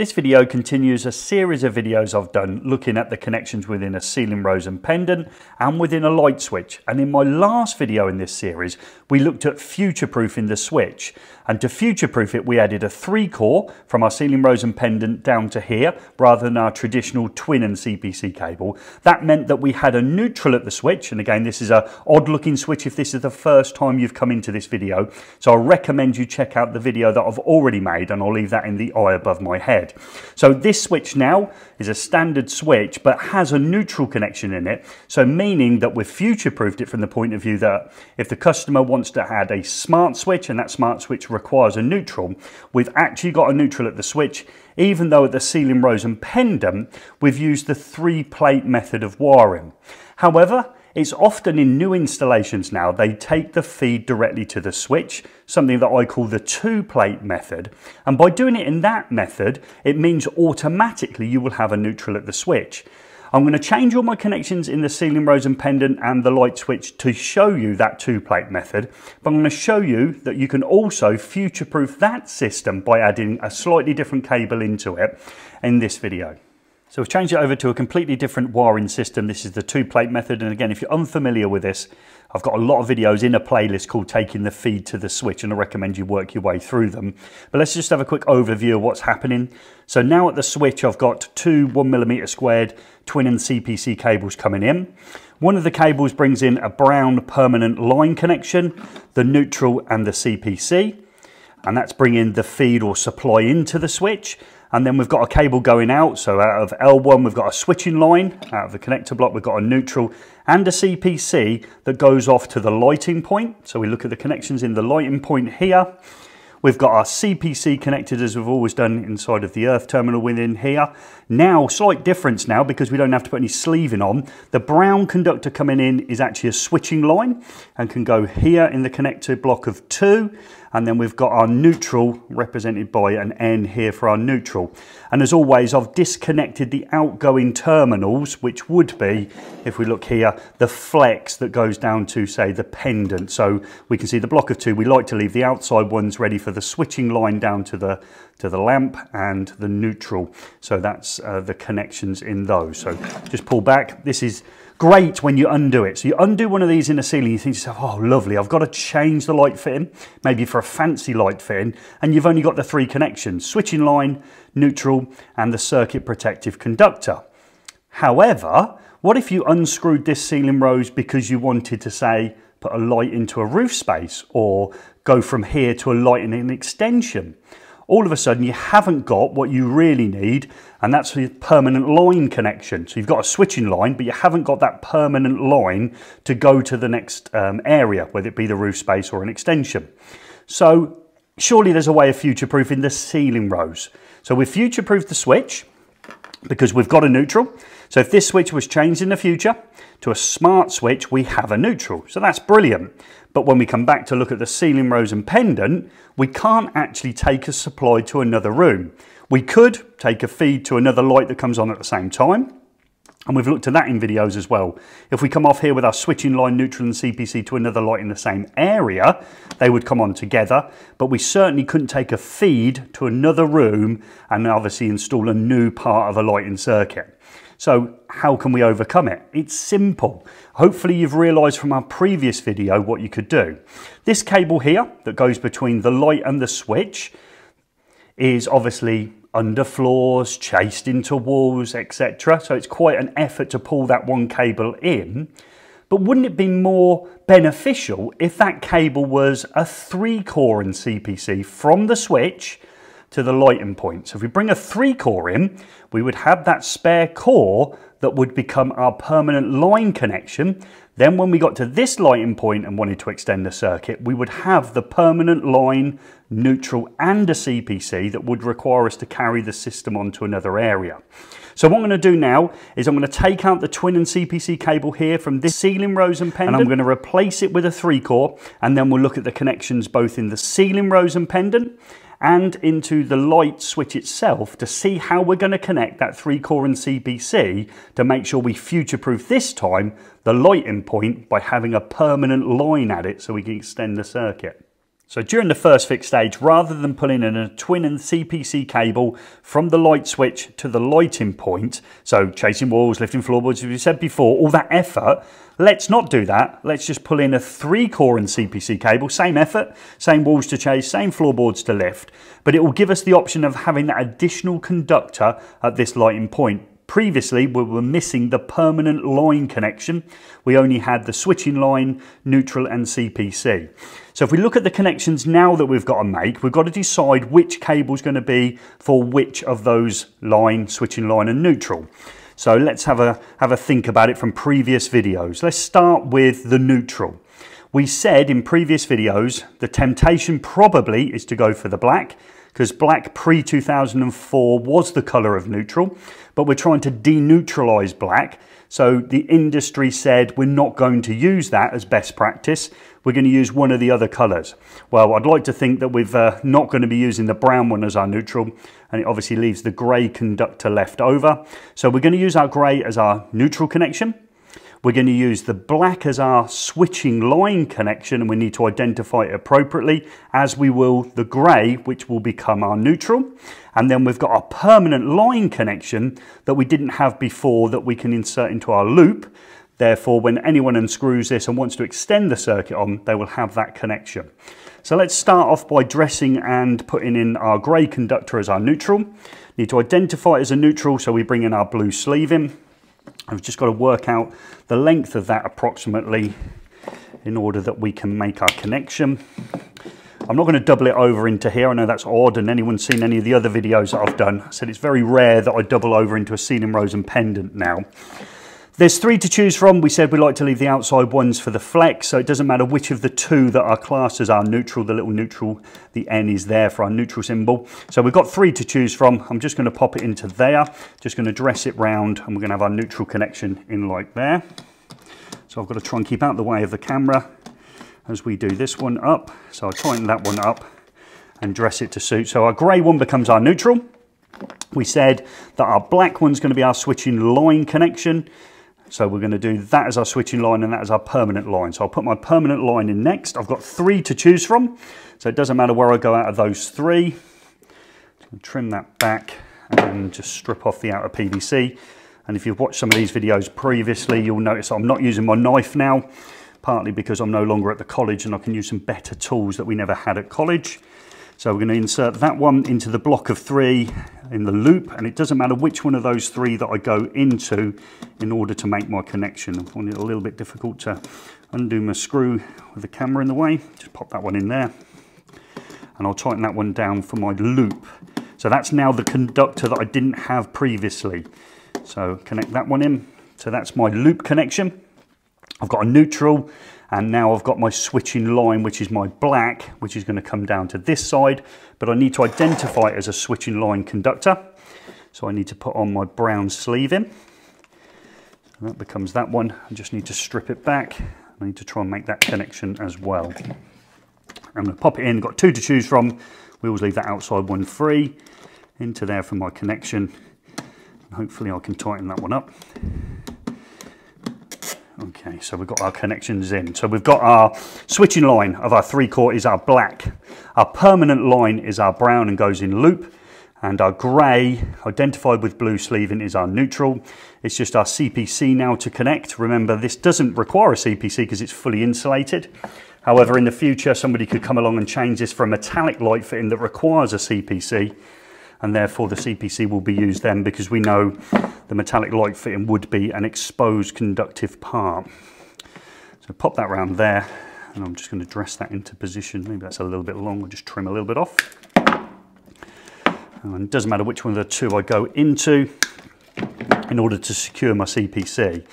This video continues a series of videos I've done looking at the connections within a ceiling rose and pendant and within a light switch. And in my last video in this series, we looked at future-proofing the switch. And to future-proof it, we added a three core from our ceiling rose and pendant down to here, rather than our traditional twin and CPC cable. That meant that we had a neutral at the switch. And again, this is a odd looking switch if this is the first time you've come into this video. So I recommend you check out the video that I've already made and I'll leave that in the eye above my head. So this switch now is a standard switch, but has a neutral connection in it. So meaning that we've future-proofed it from the point of view that if the customer wants to add a smart switch and that smart switch requires a neutral, we've actually got a neutral at the switch, even though at the ceiling rose and pendant, we've used the three plate method of wiring. However, it's often in new installations now, they take the feed directly to the switch, something that I call the two plate method. And by doing it in that method, it means automatically you will have a neutral at the switch. I'm going to change all my connections in the ceiling rose and pendant and the light switch to show you that two plate method. But I'm going to show you that you can also future proof that system by adding a slightly different cable into it in this video. So we've changed it over to a completely different wiring system. This is the two plate method. And again, if you're unfamiliar with this, I've got a lot of videos in a playlist called taking the feed to the switch and I recommend you work your way through them. But let's just have a quick overview of what's happening. So now at the switch, I've got two one millimeter squared twin and CPC cables coming in. One of the cables brings in a brown permanent line connection, the neutral and the CPC. And that's bringing the feed or supply into the switch. And then we've got a cable going out. So out of L1, we've got a switching line. Out of the connector block, we've got a neutral and a CPC that goes off to the lighting point. So we look at the connections in the lighting point here. We've got our CPC connected as we've always done inside of the earth terminal within here. Now, slight difference now because we don't have to put any sleeving on. The brown conductor coming in is actually a switching line and can go here in the connector block of two and then we've got our neutral represented by an N here for our neutral. And as always, I've disconnected the outgoing terminals, which would be, if we look here, the flex that goes down to, say, the pendant. So we can see the block of two, we like to leave the outside ones ready for the switching line down to the, to the lamp and the neutral. So that's uh, the connections in those. So just pull back. This is great when you undo it. So you undo one of these in a ceiling, you think to yourself, oh, lovely, I've got to change the light fitting, maybe for a fancy light fitting, and you've only got the three connections, switching line, neutral, and the circuit protective conductor. However, what if you unscrewed this ceiling rose because you wanted to say, put a light into a roof space or go from here to a light in an extension? All of a sudden you haven't got what you really need, and that's the permanent line connection. So you've got a switching line, but you haven't got that permanent line to go to the next um, area, whether it be the roof space or an extension. So surely there's a way of future-proofing the ceiling rose. So we've future-proofed the switch because we've got a neutral. So if this switch was changed in the future to a smart switch, we have a neutral. So that's brilliant. But when we come back to look at the ceiling rose and pendant, we can't actually take a supply to another room. We could take a feed to another light that comes on at the same time. And we've looked at that in videos as well. If we come off here with our switching line neutral and CPC to another light in the same area, they would come on together. But we certainly couldn't take a feed to another room and obviously install a new part of a lighting circuit. So how can we overcome it? It's simple. Hopefully you've realized from our previous video what you could do. This cable here that goes between the light and the switch is obviously under floors, chased into walls, etc. So it's quite an effort to pull that one cable in. But wouldn't it be more beneficial if that cable was a three core in CPC from the switch to the lighting point. So if we bring a three core in, we would have that spare core that would become our permanent line connection. Then when we got to this lighting point and wanted to extend the circuit, we would have the permanent line, neutral and a CPC that would require us to carry the system onto another area. So what I'm going to do now is I'm going to take out the twin and CPC cable here from this ceiling rose and pendant and I'm going to replace it with a three core and then we'll look at the connections both in the ceiling rose and pendant and into the light switch itself to see how we're going to connect that three core and CPC to make sure we future proof this time the lighting point by having a permanent line at it so we can extend the circuit. So during the first fix stage, rather than pulling in a twin and CPC cable from the light switch to the lighting point, so chasing walls, lifting floorboards, as we said before, all that effort, let's not do that. Let's just pull in a three core and CPC cable, same effort, same walls to chase, same floorboards to lift, but it will give us the option of having that additional conductor at this lighting point Previously, we were missing the permanent line connection. We only had the switching line, neutral and CPC. So if we look at the connections now that we've got to make, we've got to decide which cable is going to be for which of those line, switching line and neutral. So let's have a, have a think about it from previous videos. Let's start with the neutral. We said in previous videos, the temptation probably is to go for the black because black pre-2004 was the colour of neutral, but we're trying to deneutralise black. So the industry said we're not going to use that as best practice. We're going to use one of the other colours. Well, I'd like to think that we're uh, not going to be using the brown one as our neutral, and it obviously leaves the grey conductor left over. So we're going to use our grey as our neutral connection. We're going to use the black as our switching line connection and we need to identify it appropriately as we will the grey which will become our neutral. And then we've got our permanent line connection that we didn't have before that we can insert into our loop. Therefore, when anyone unscrews this and wants to extend the circuit on, they will have that connection. So let's start off by dressing and putting in our grey conductor as our neutral. Need to identify it as a neutral, so we bring in our blue sleeve in. I've just got to work out the length of that approximately in order that we can make our connection. I'm not going to double it over into here. I know that's odd and anyone's seen any of the other videos that I've done. I said it's very rare that I double over into a ceiling rose and pendant now. There's three to choose from. We said we like to leave the outside ones for the flex, so it doesn't matter which of the two that are classed as our neutral, the little neutral, the N is there for our neutral symbol. So we've got three to choose from. I'm just gonna pop it into there, just gonna dress it round, and we're gonna have our neutral connection in like there. So I've got to try and keep out the way of the camera as we do this one up. So I'll tighten that one up and dress it to suit. So our grey one becomes our neutral. We said that our black one's going to be our switching line connection. So we're going to do that as our switching line and that as our permanent line. So I'll put my permanent line in next. I've got three to choose from. So it doesn't matter where I go out of those three. trim that back and just strip off the outer PVC. And if you've watched some of these videos previously, you'll notice I'm not using my knife now, partly because I'm no longer at the college and I can use some better tools that we never had at college. So we're going to insert that one into the block of three in the loop and it doesn't matter which one of those three that I go into in order to make my connection. I find it a little bit difficult to undo my screw with the camera in the way. Just pop that one in there and I'll tighten that one down for my loop. So that's now the conductor that I didn't have previously. So connect that one in. So that's my loop connection. I've got a neutral and now I've got my switching line, which is my black, which is gonna come down to this side, but I need to identify it as a switching line conductor. So I need to put on my brown sleeve in. And that becomes that one. I just need to strip it back. I need to try and make that connection as well. I'm gonna pop it in, got two to choose from. We always leave that outside one free. Into there for my connection. Hopefully I can tighten that one up. Okay, so we've got our connections in. So we've got our switching line of our three core is our black. Our permanent line is our brown and goes in loop. And our grey, identified with blue sleeving, is our neutral. It's just our CPC now to connect. Remember, this doesn't require a CPC because it's fully insulated. However, in the future, somebody could come along and change this for a metallic light fitting that requires a CPC and therefore the CPC will be used then because we know the metallic light fitting would be an exposed conductive part. So pop that round there and I'm just going to dress that into position. Maybe that's a little bit long, I'll just trim a little bit off. And it doesn't matter which one of the two I go into in order to secure my CPC.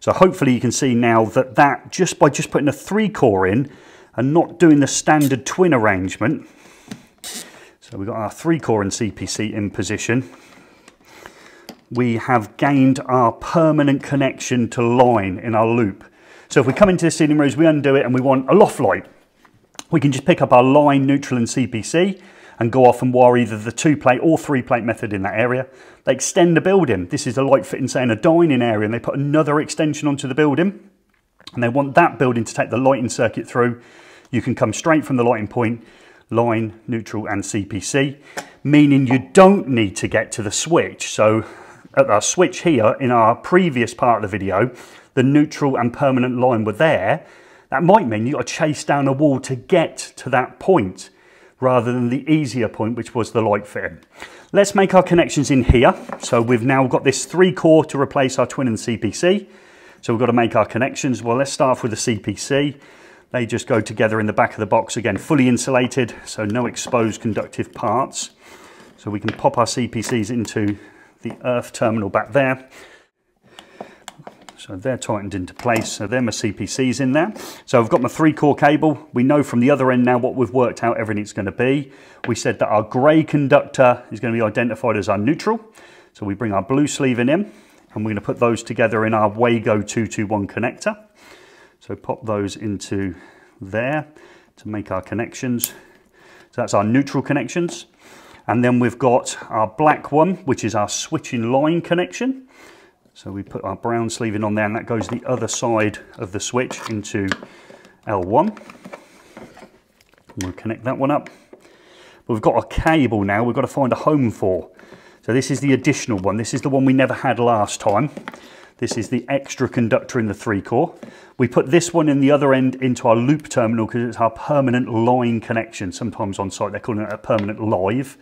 So hopefully you can see now that that just by just putting a three core in and not doing the standard twin arrangement, so we've got our three core and CPC in position. We have gained our permanent connection to line in our loop. So if we come into the ceiling rose, we undo it and we want a loft light, we can just pick up our line, neutral and CPC and go off and wire either the two plate or three plate method in that area. They extend the building. This is a light fitting, say in a dining area and they put another extension onto the building and they want that building to take the lighting circuit through you can come straight from the lighting point, line, neutral and CPC, meaning you don't need to get to the switch. So at our switch here in our previous part of the video, the neutral and permanent line were there. That might mean you've got to chase down a wall to get to that point rather than the easier point, which was the light fitting. Let's make our connections in here. So we've now got this three core to replace our twin and CPC. So we've got to make our connections. Well, let's start off with the CPC. They just go together in the back of the box again, fully insulated, so no exposed conductive parts. So we can pop our CPCs into the earth terminal back there. So they're tightened into place. So they're my CPCs in there. So I've got my three core cable. We know from the other end now what we've worked out everything's going to be. We said that our grey conductor is going to be identified as our neutral. So we bring our blue sleeve in, and we're going to put those together in our Wago 221 connector. So pop those into there to make our connections. So that's our neutral connections. And then we've got our black one, which is our switching line connection. So we put our brown sleeving on there and that goes the other side of the switch into L1. We'll connect that one up. We've got a cable now we've got to find a home for. So this is the additional one. This is the one we never had last time. This is the extra conductor in the three core. We put this one in the other end into our loop terminal because it's our permanent line connection. Sometimes on site they're calling it a permanent live.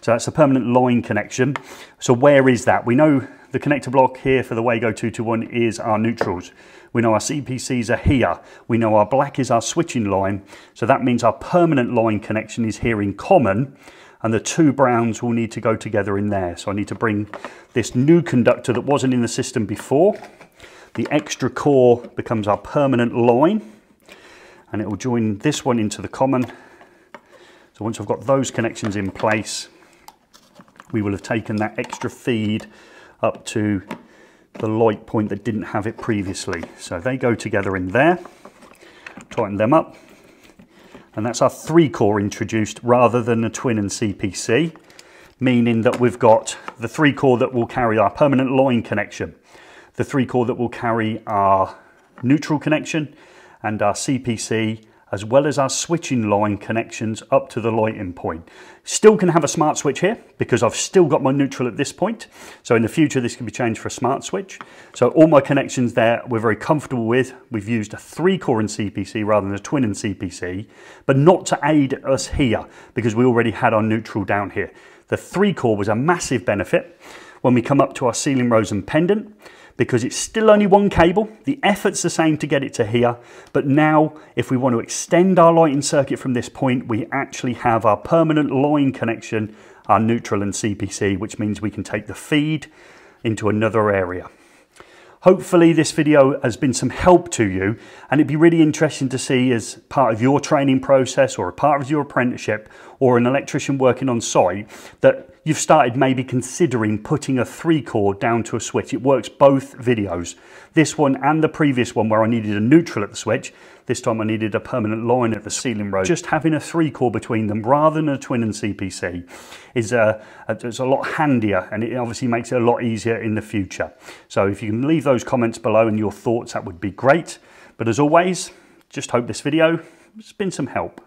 So that's a permanent line connection. So where is that? We know the connector block here for the Wago 221 is our neutrals. We know our CPCs are here. We know our black is our switching line. So that means our permanent line connection is here in common and the two browns will need to go together in there. So I need to bring this new conductor that wasn't in the system before. The extra core becomes our permanent line and it will join this one into the common. So once I've got those connections in place, we will have taken that extra feed up to the light point that didn't have it previously. So they go together in there, tighten them up, and that's our three core introduced rather than a twin and CPC, meaning that we've got the three core that will carry our permanent line connection, the three core that will carry our neutral connection and our CPC as well as our switching line connections up to the lighting point. Still can have a smart switch here because I've still got my neutral at this point. So in the future, this can be changed for a smart switch. So all my connections there, we're very comfortable with. We've used a three core in CPC rather than a twin in CPC, but not to aid us here because we already had our neutral down here. The three core was a massive benefit when we come up to our ceiling rose and pendant because it's still only one cable. The effort's the same to get it to here, but now if we want to extend our lighting circuit from this point, we actually have our permanent line connection, our neutral and CPC, which means we can take the feed into another area. Hopefully this video has been some help to you and it'd be really interesting to see as part of your training process or a part of your apprenticeship or an electrician working on site that you've started maybe considering putting a three core down to a switch. It works both videos. This one and the previous one where I needed a neutral at the switch. This time I needed a permanent line at the ceiling rose. Just having a three core between them rather than a twin and CPC is a, a, it's a lot handier and it obviously makes it a lot easier in the future. So if you can leave those comments below and your thoughts, that would be great. But as always, just hope this video has been some help.